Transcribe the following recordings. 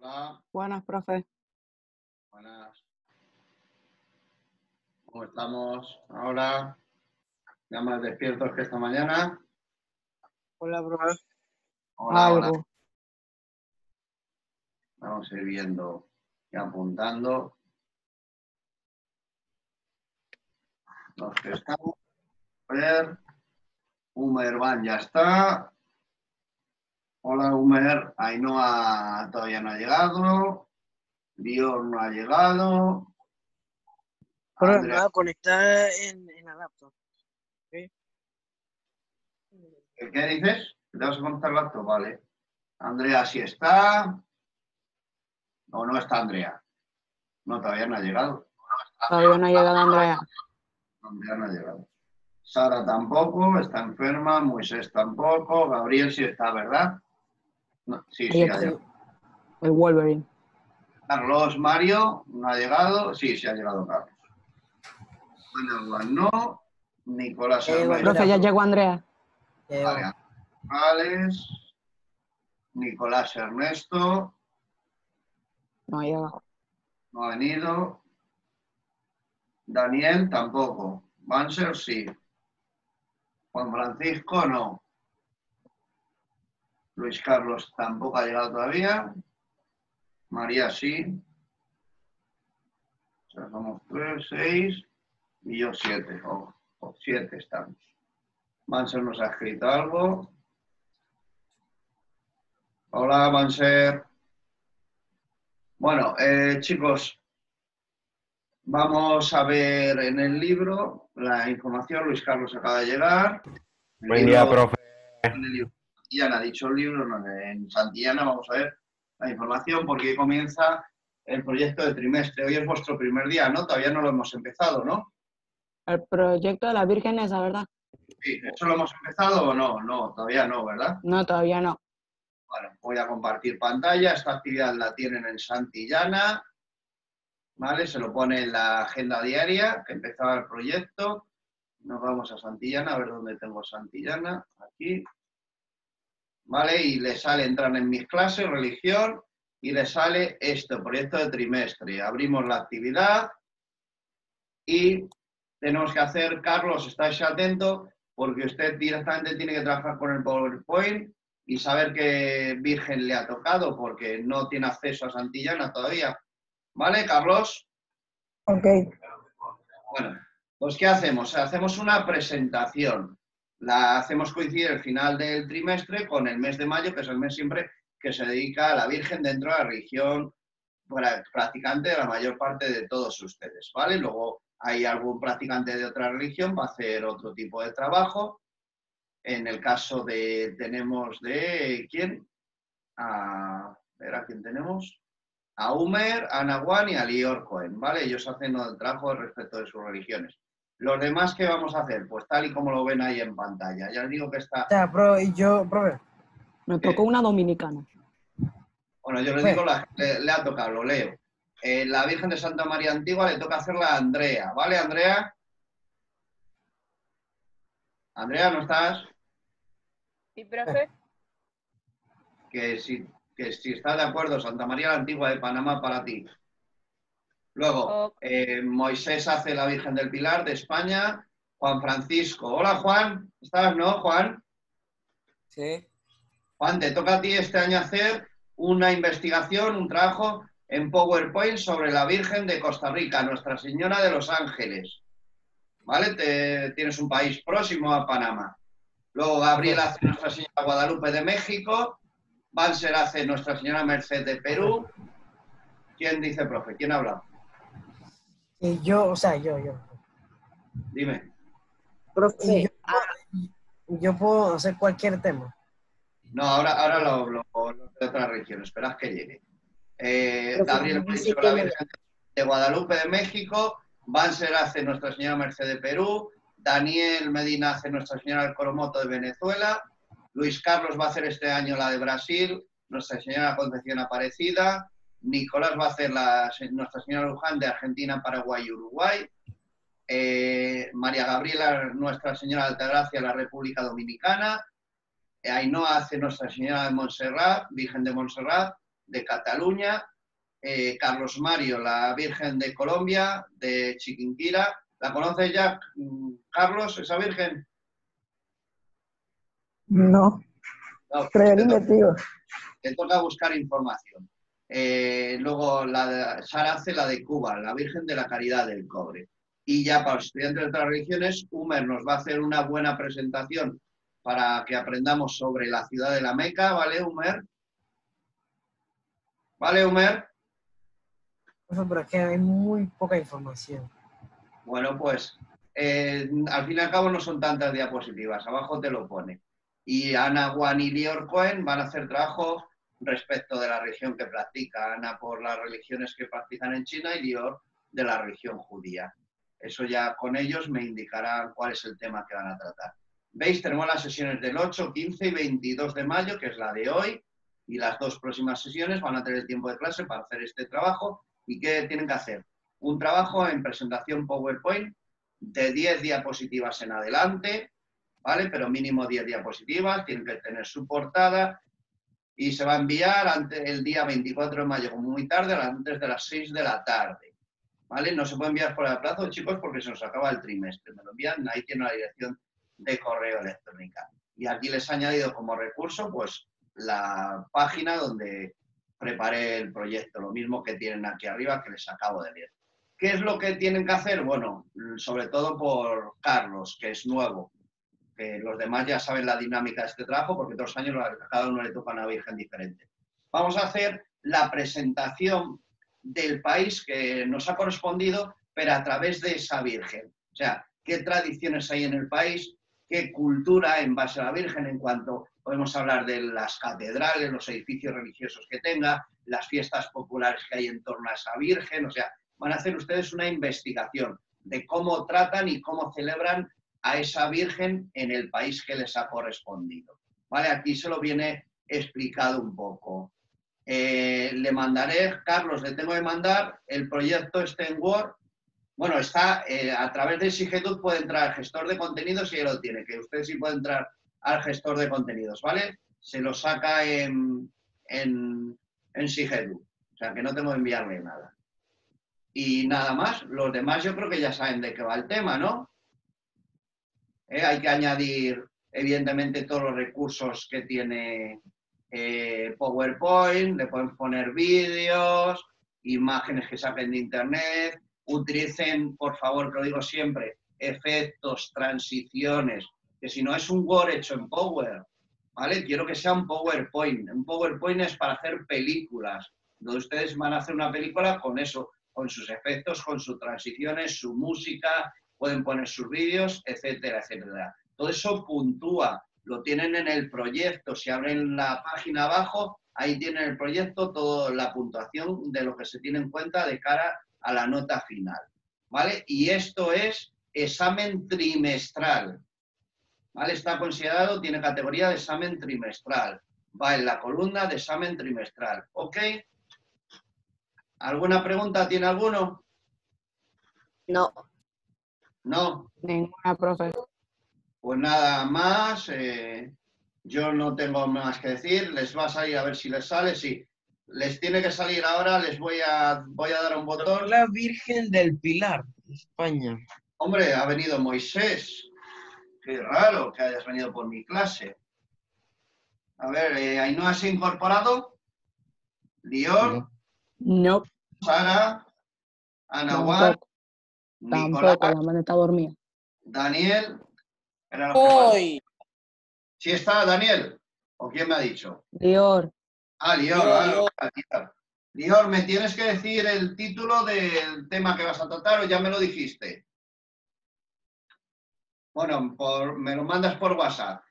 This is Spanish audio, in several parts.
Hola, Buenas, profe. buenas. ¿Cómo estamos ahora? Ya más despiertos que esta mañana. Hola, profe. Hola, hola. Vamos a ir viendo y apuntando. Los que estamos. A ver. Humer Van ya está. Hola, Humer. Ainhoa todavía no ha llegado. Dior no ha llegado. Profe, me Andrea, voy a conectar en, en la laptop. ¿Qué qué dices? ¿Te vas a conectar la laptop? Vale. Andrea sí está. No, no está Andrea. No, todavía no ha llegado. Todavía no ha llegado Andrea. Andrea no ha llegado. Sara tampoco, está enferma. Moisés tampoco. Gabriel sí está, ¿verdad? No, sí, sí, ha llegado. El Wolverine. Carlos Mario no ha llegado. Sí, sí ha llegado Carlos. Ana no. Nicolás Eh, Ernesto. Profe, ya llegó Andrea. Vale. Nicolás Ernesto. No ha llegado. No ha venido. Daniel tampoco. Banser sí. Juan Francisco no. Luis Carlos tampoco ha llegado todavía. María sí. O sea, somos tres, seis y yo siete. O, o siete estamos. Banser nos ha escrito algo. Hola, Banser. Bueno, eh, chicos, vamos a ver en el libro la información. Luis Carlos acaba de llegar. Buen día, profe. Santillana, dicho el libro, en Santillana vamos a ver la información porque comienza el proyecto de trimestre. Hoy es vuestro primer día, ¿no? Todavía no lo hemos empezado, ¿no? El proyecto de la Virgen esa, ¿verdad? Sí, ¿eso lo hemos empezado o no? No, todavía no, ¿verdad? No, todavía no. Bueno, voy a compartir pantalla. Esta actividad la tienen en Santillana. ¿Vale? Se lo pone en la agenda diaria que empezaba el proyecto. Nos vamos a Santillana, a ver dónde tengo Santillana. Aquí. ¿Vale? Y le sale, entran en mis clases, religión, y le sale esto, proyecto de trimestre. Abrimos la actividad y tenemos que hacer, Carlos, estáis atento, porque usted directamente tiene que trabajar con el PowerPoint y saber qué virgen le ha tocado, porque no tiene acceso a Santillana todavía. ¿Vale, Carlos? Ok. Bueno, pues ¿qué hacemos? Hacemos una presentación. La hacemos coincidir el final del trimestre con el mes de mayo, que es el mes siempre que se dedica a la Virgen dentro de la religión pra- practicante de la mayor parte de todos ustedes, ¿vale? Luego hay algún practicante de otra religión va a hacer otro tipo de trabajo. En el caso de, tenemos de, ¿quién? A ver, ¿a quién tenemos? A Humer, a Nahuan y a Lior Cohen, ¿vale? Ellos hacen el trabajo respecto de sus religiones. Los demás, ¿qué vamos a hacer? Pues tal y como lo ven ahí en pantalla. Ya les digo que está, O sea, pro, y yo, profe, Me tocó una dominicana. bueno, yo les digo, la- le, le ha tocado, lo leo. Eh, la Virgen de Santa María Antigua le toca hacerla a Andrea, ¿vale, Andrea? Andrea, ¿no estás? Sí, profe. que si, que si estás de acuerdo, Santa María la Antigua de Panamá para ti. Luego, eh, Moisés hace la Virgen del Pilar de España. Juan Francisco. Hola, Juan. ¿Estás, no, Juan? sí. Juan, te toca a ti este año hacer una investigación, un trabajo en PowerPoint sobre la Virgen de Costa Rica, Nuestra Señora de los Ángeles. ¿Vale? Te- tienes un país próximo a Panamá. Luego Gabriel hace Nuestra Señora Guadalupe de México. Banser hace Nuestra Señora Merced de Perú. ¿Quién dice, profe? ¿Quién habla? Y yo, o sea, yo, yo. Dime. Y yo, yo puedo hacer cualquier tema. No, ahora, ahora lo, lo- lo de otra región. Esperad que llegue. Eh, Profe, Gabriel ¿cómo dice dice la Virgen de Guadalupe de México. Banser hace Nuestra Señora Merced de Perú. Daniel Medina hace Nuestra Señora del Coromoto de Venezuela. Luis Carlos va a hacer este año la de Brasil. Nuestra Señora Concepción Aparecida. Nicolás va a hacer la, Nuestra Señora Luján de Argentina, Paraguay y Uruguay. Eh, María Gabriela, Nuestra Señora de Altagracia, la República Dominicana. Eh, Ainhoa hace Nuestra Señora de Montserrat, Virgen de Montserrat. de Cataluña, eh, Carlos Mario, la Virgen de Colombia, de Chiquinquira. ¿La conoces ya, mm, Carlos, esa Virgen? No, No, pero te te toca buscar información. Eh, luego la de Sara hace la de Cuba, la Virgen de la Caridad del Cobre. Y ya para los estudiantes de otras religiones, Humer nos va a hacer una buena presentación para que aprendamos sobre la ciudad de la Meca, ¿vale, Humer? ¿Vale, Humer? Pero es que hay muy poca información. Bueno, pues eh, al fin y al cabo no son tantas diapositivas, abajo te lo pone. Y Ana, Juan y Lior Cohen van a hacer trabajo respecto de la religión que practica. Ana por las religiones que practican en China y Lior de la religión judía. Eso ya con ellos me indicará cuál es el tema que van a tratar. ¿Veis? Tenemos las sesiones del 8, 15 y 22 de mayo, que es la de hoy, y las dos próximas sesiones van a tener tiempo de clase para hacer este trabajo. ¿Y qué tienen que hacer? Un trabajo en presentación PowerPoint de 10 diapositivas en adelante, ¿vale? Pero mínimo 10 diapositivas, tienen que tener su portada y se va a enviar ante el día 24 de mayo, como muy tarde, antes de las 6 de la tarde, ¿vale? No se puede enviar por el plazo, chicos, porque se nos acaba el trimestre. Me lo envían, ahí tiene la dirección de correo electrónica. Y aquí les he añadido como recurso, pues, la página donde preparé el proyecto, lo mismo que tienen aquí arriba que les acabo de leer. ¿Qué es lo que tienen que hacer? Bueno, sobre todo por Carlos, que es nuevo, los demás ya saben la dinámica de este trabajo, porque todos los años cada uno le toca una virgen diferente. Vamos a hacer la presentación del país que nos ha correspondido, pero a través de esa virgen. O sea, qué tradiciones hay en el país, qué cultura en base a la virgen en cuanto podemos hablar de las catedrales, los edificios religiosos que tenga, las fiestas populares que hay en torno a esa virgen, o sea, van a hacer ustedes una investigación de cómo tratan y cómo celebran a esa virgen en el país que les ha correspondido. ¿Vale? Aquí se lo viene explicado un poco. Eh, le mandaré, Carlos, le tengo que mandar el proyecto este en Word. Bueno, está eh, a través de Sigetud puede entrar al gestor de contenidos y ya lo tiene, que usted sí puede entrar al gestor de contenidos, ¿vale? Se lo saca en, en, en Sigedu, o sea que no tengo que enviarle nada. Y nada más, los demás yo creo que ya saben de qué va el tema, ¿no? Eh, hay que añadir, evidentemente, todos los recursos que tiene eh, PowerPoint, le pueden poner vídeos, imágenes que saquen de Internet, utilicen, por favor, que lo digo siempre, efectos, transiciones, que si no es un Word hecho en Power, ¿vale? Quiero que sea un PowerPoint. Un PowerPoint es para hacer películas, donde ustedes van a hacer una película con eso, con sus efectos, con sus transiciones, su música, pueden poner sus vídeos, etcétera, etcétera. Todo eso puntúa, lo tienen en el proyecto. Si abren la página abajo, ahí tienen el proyecto, toda la puntuación de lo que se tiene en cuenta de cara a la nota final. ¿Vale? Y esto es examen trimestral. ¿Vale? Está considerado, tiene categoría de examen trimestral. Va en la columna de examen trimestral. ¿Ok? ¿Alguna pregunta tiene alguno? No. No. Ninguna, profe. Pues nada más. eh, yo no tengo más que decir. Les va a salir a ver si les sale. Si les tiene que salir ahora, les voy a, voy a dar un botón. La Virgen del Pilar, España. Hombre, ha venido Moisés. Qué raro que hayas venido por mi clase. A ver, eh, Ainhoa se ha incorporado. Lior, No, Sara, Anahuar, tampoco, tampoco, Nicolás, la mano está dormida. Daniel. Era. Hoy. ¿Sí está Daniel? ¿O quién me ha dicho? Dior, Ah, Lior, Lior, ah, Lior. ah, Lior. Lior, ¿me tienes que decir el título del tema que vas a tratar o ya me lo dijiste? Bueno, por- me lo mandas por WhatsApp.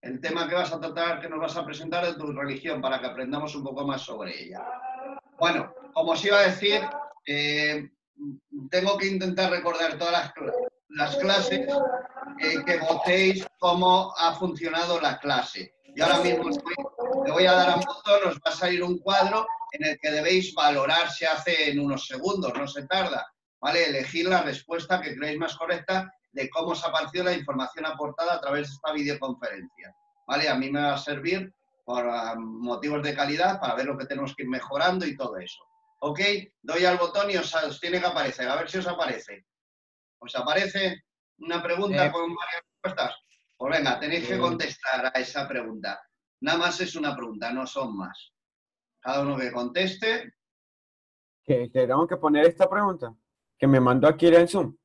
El tema que vas a tratar, que nos vas a presentar de tu religión, para que aprendamos un poco más sobre ella. Bueno, como os iba a decir, eh, tengo que intentar recordar todas las, cl- las clases, eh, que votéis cómo ha funcionado la clase. Y ahora mismo le voy a dar a un botón, os va a salir un cuadro en el que debéis valorar, se hace en unos segundos, no se tarda, ¿vale? Elegir la respuesta que creéis más correcta de cómo os ha parecido la información aportada a través de esta videoconferencia, ¿vale? A mí me va a servir por ah, motivos de calidad, para ver lo que tenemos que ir mejorando y todo eso. ¿Ok? Doy al botón y os, os tiene que aparecer. A ver si os aparece. ¿Os aparece una pregunta Sí. con varias respuestas? Pues venga, tenéis que Sí. contestar a esa pregunta. Nada más es una pregunta, no son más. Cada uno que conteste. Que, tengo que poner esta pregunta que me mandó aquí en Zoom.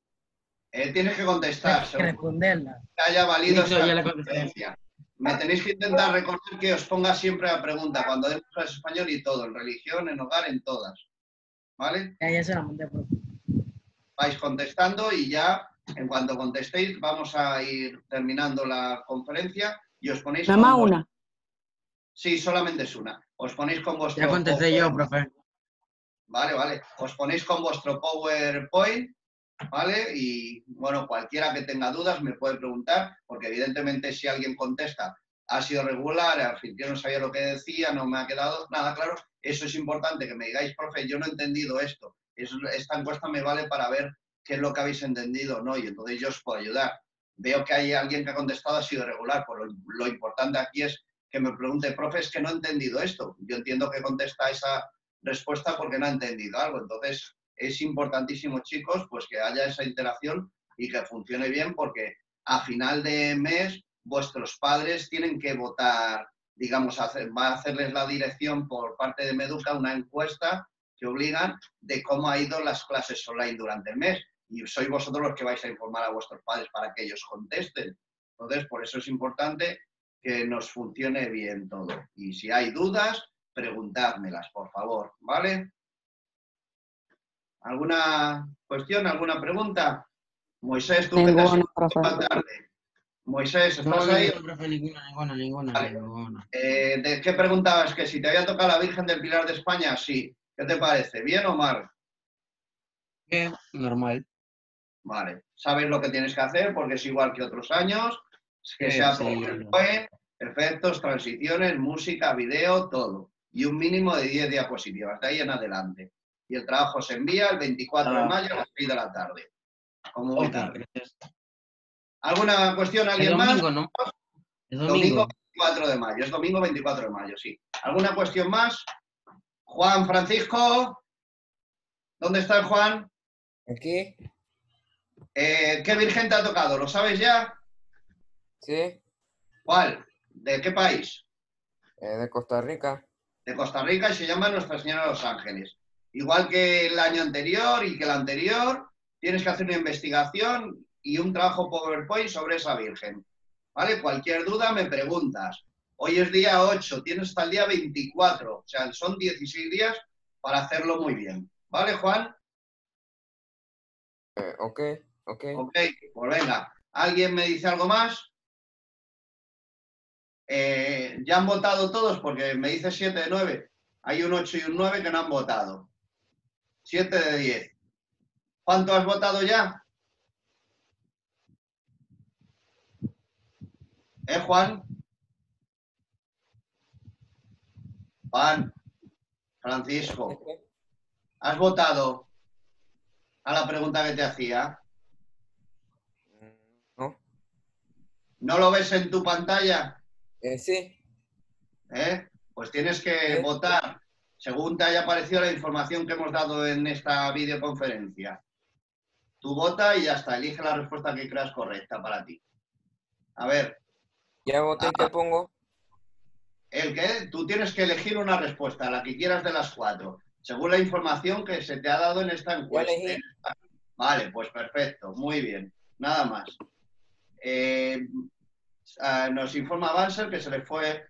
Eh, tienes que contestar, que responderla. que haya valido contesté. conferencia. Me tenéis que intentar recordar que os ponga siempre la pregunta cuando demos clases español y todo, en religión, en hogar, en todas. ¿Vale? Ya, ya se la mandé, profe. vais contestando y ya en cuanto contestéis vamos a ir terminando la conferencia y os ponéis Nada más una. Sí, solamente es una. Os ponéis con vuestro Ya contesté yo, profe. Vale, vale. Os ponéis con vuestro PowerPoint, ¿vale? Y bueno, cualquiera que tenga dudas me puede preguntar, porque evidentemente si alguien contesta ha sido regular, al fin, yo no sabía lo que decía, no me ha quedado nada claro. Eso es importante, que me digáis, profe, yo no he entendido esto. Es- esta encuesta me vale para ver qué es lo que habéis entendido, ¿no? Y entonces yo os puedo ayudar. Veo que hay alguien que ha contestado ha sido regular, pues lo, lo importante aquí es que me pregunte, profe, es que no he entendido esto. Yo entiendo que contesta esa respuesta porque no ha entendido algo. Entonces, es importantísimo, chicos, pues que haya esa interacción y que funcione bien porque a final de mes vuestros padres tienen que votar, digamos, hacer- va a hacerles la dirección por parte de Meduca una encuesta que obligan de cómo ha ido las clases online durante el mes. Y sois vosotros los que vais a informar a vuestros padres para que ellos contesten. Entonces, por eso es importante que nos funcione bien todo. Y si hay dudas, preguntádmelas, por favor, ¿vale? ¿Alguna cuestión, alguna pregunta? Moisés, tú que te has Ninguna, tarde. Moisés, No, ¿estás no, ahí? no, profe, ninguna, ninguna, ninguna, Vale. ninguna. Eh, ¿De qué preguntabas? ¿Que si te había tocado la Virgen del Pilar de España? Sí. ¿Qué te parece? ¿Bien o mal? ¿Qué? Normal. Vale. Sabes lo que tienes que hacer porque es igual que otros años. Que Sí, sea sí, PowerPoint, efectos, transiciones, música, video, todo. Y un mínimo de 10 diapositivas, de ahí en adelante. Y el trabajo se envía el 24 de Ah. mayo a las 6 de la tarde. Como muy tarde. gracias. ¿Alguna cuestión? Es ¿Alguien más? domingo, ¿no? Es Domingo domingo. 24 de mayo, es domingo 24 de mayo, sí. ¿Alguna cuestión más? Juan Francisco, ¿dónde está el Juan? Aquí, Eh, ¿Qué virgen te ha tocado? ¿Lo sabes ya? sí, ¿Cuál? ¿De qué país? eh, de Costa Rica. De Costa Rica y se llama Nuestra Señora de los Ángeles. Igual que el año anterior y que el anterior, tienes que hacer una investigación y un trabajo PowerPoint sobre esa virgen. ¿Vale? Cualquier duda me preguntas. Hoy es día 8, tienes hasta el día 24, o sea, son 16 días para hacerlo muy bien. ¿Vale, Juan? Eh, ok, ok. Ok, pues venga. ¿Alguien me dice algo más? Eh, ya han votado todos porque me dice 7 de 9. Hay un 8 y un 9 que no han votado. 7 de 10. ¿Cuánto has votado ya? ¿Eh, Juan? Juan, Francisco, ¿has votado a la pregunta que te hacía? No, ¿No lo ves en tu pantalla? eh, sí, ¿Eh? Pues tienes que Sí. votar según te haya parecido la información que hemos dado en esta videoconferencia. Tú vota y ya está, elige la respuesta que creas correcta para ti. A ver, ya voté, Ah. ¿qué pongo? el que tú tienes que elegir una respuesta, la que quieras de las cuatro, según la información que se te ha dado en esta encuesta. Vale, pues perfecto, muy bien, nada más. Eh, ah, nos informa Banser que se le fue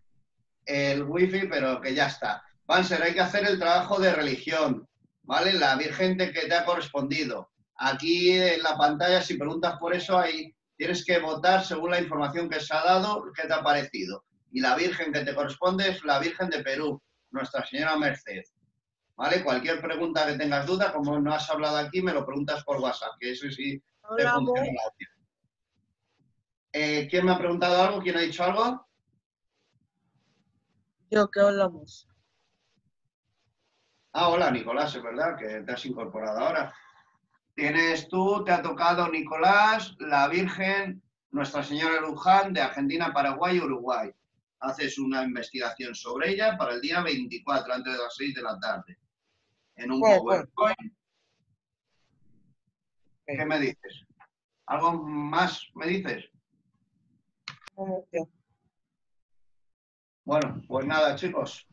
el wifi, pero que ya está. Banser, hay que hacer el trabajo de religión, ¿vale? La Virgen que te ha correspondido. Aquí en la pantalla, si preguntas por eso, ahí tienes que votar según la información que se ha dado, qué te ha parecido. Y la Virgen que te corresponde es la Virgen de Perú, Nuestra Señora Merced. ¿Vale? Cualquier pregunta que tengas duda, como no has hablado aquí, me lo preguntas por WhatsApp, que eso sí te Hola, funciona el audio. Eh, ¿Quién me ha preguntado algo? ¿Quién ha dicho algo? Yo que hablamos. Ah, hola, Nicolás, es verdad que te has incorporado ahora. Tienes tú, te ha tocado Nicolás, la Virgen, Nuestra Señora Luján, de Argentina, Paraguay y Uruguay. haces una investigación sobre ella para el día 24, antes de las 6 de la tarde. En un Bueno, PowerPoint. ¿Qué me dices? ¿Algo más me dices? Bueno, pues nada, chicos.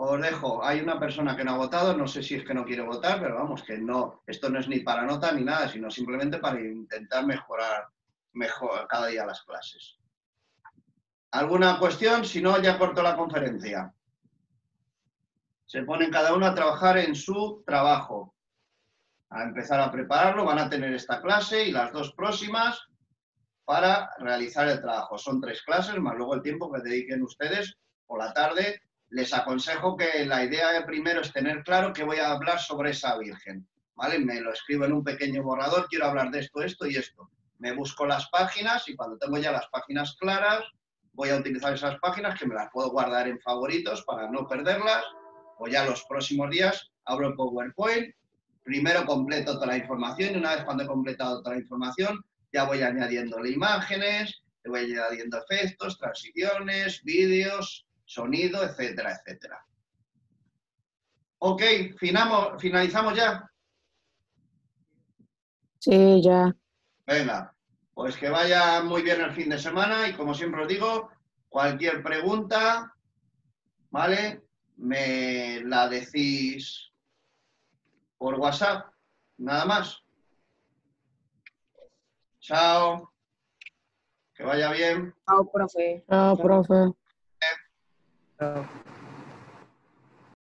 Os dejo. Hay una persona que no ha votado, no sé si es que no quiere votar, pero vamos, que no, esto no es ni para nota ni nada, sino simplemente para intentar mejorar mejor cada día las clases. ¿Alguna cuestión? Si no, ya corto la conferencia. Se ponen cada uno a trabajar en su trabajo. A empezar a prepararlo, van a tener esta clase y las dos próximas para realizar el trabajo. Son tres clases, más luego el tiempo que dediquen ustedes por la tarde. Les aconsejo que la idea de primero es tener claro que voy a hablar sobre esa Virgen. ¿Vale? Me lo escribo en un pequeño borrador, quiero hablar de esto, esto y esto. Me busco las páginas y cuando tengo ya las páginas claras, voy a utilizar esas páginas que me las puedo guardar en favoritos para no perderlas. O ya los próximos días abro el PowerPoint, primero completo toda la información y una vez cuando he completado toda la información, ya voy añadiéndole imágenes, le voy añadiendo efectos, transiciones, vídeos, sonido, etcétera, etcétera. Ok, finamos, finalizamos ya. Sí, ya. Venga, pues que vaya muy bien el fin de semana y como siempre os digo, cualquier pregunta, ¿vale? Me la decís por WhatsApp, nada más. Chao. Que vaya bien. Chao, profe. Chao, profe. Chao.